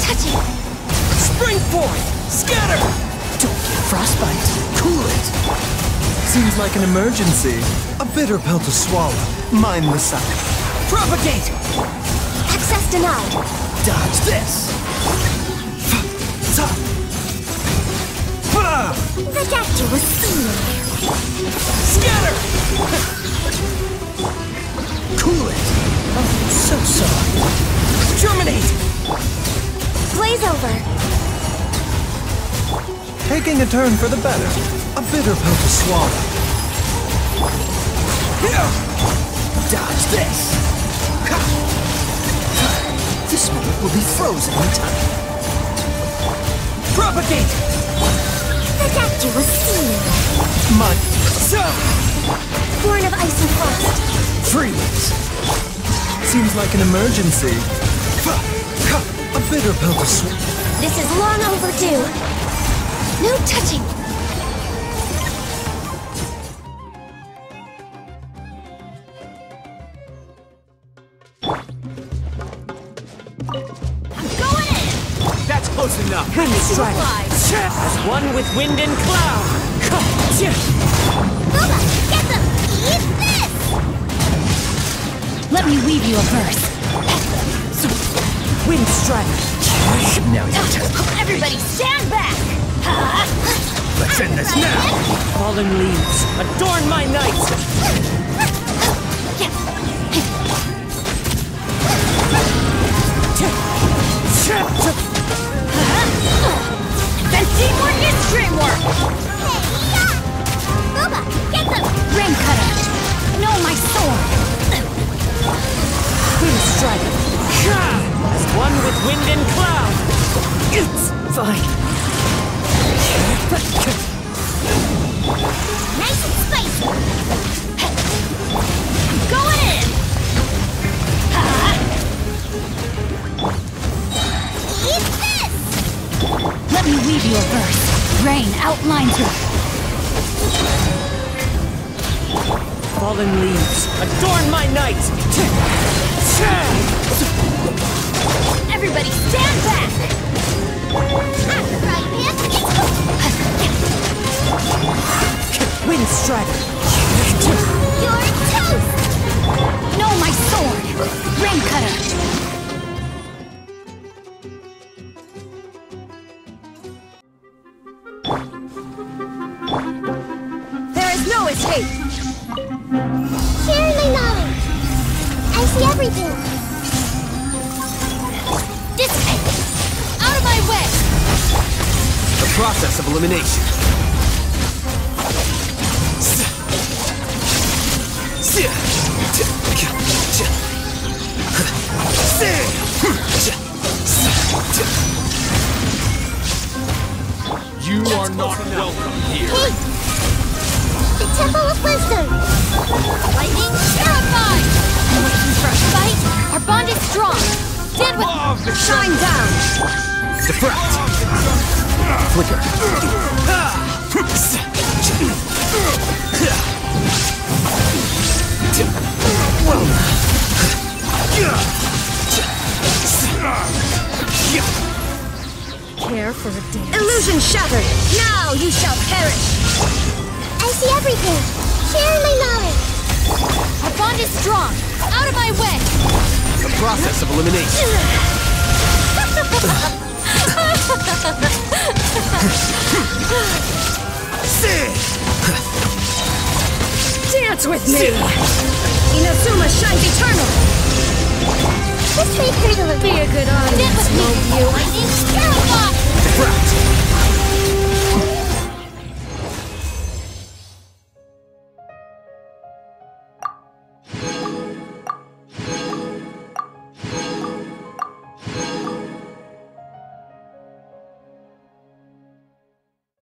touching! Spring forth! Scatter! Don't get frostbite. Cool it! Seems like an emergency. A bitter pill to swallow. Mind the sun. Propagate! Access denied! Dodge this! The doctor was seeing. Scatter! Cool it! Oh, so sorry. Germinate! Blaze over! Taking a turn for the better. A bitter pill to swallow. Dodge this! This moment will be frozen in time. Propagate! The doctor was seeing. Mud. So! Born of ice and frost. Freeze! Seems like an emergency. A bitter pill to swallow. This is long overdue. No touching. I'm going in! That's close enough. Wind strike. As one with wind and cloud. Guoba, get them! Eat this! Let me weave you a verse. Wind strike. Now your turn. Everybody stand back! Let's end this now. Fallen leaves, adorn my night! Then teamwork is dreamwork! Guoba, wind and cloud. It's fine. Nice and spicy! Going in! Eat this! Let me weave you a verse. Rain outlines her. Fallen leaves, adorn my night! Everybody stand back! Wind strike. You're toast! No, my sword. Rain cutter. There is no escape! Surely see everything! This way! Out of my way! The process of elimination. You are not welcome here. Hey! The Temple of Wisdom! Lightning terrified! You waiting for a fight? Our bond is strong! Stand with Shine down! Defract. Flicker. Care for a day. Illusion shattered! Now you shall perish! I see everything! Surely not! Our bond is strong! Process of elimination. Dance with me! Inazuma shines eternal! This hurt a little. Be a good audience,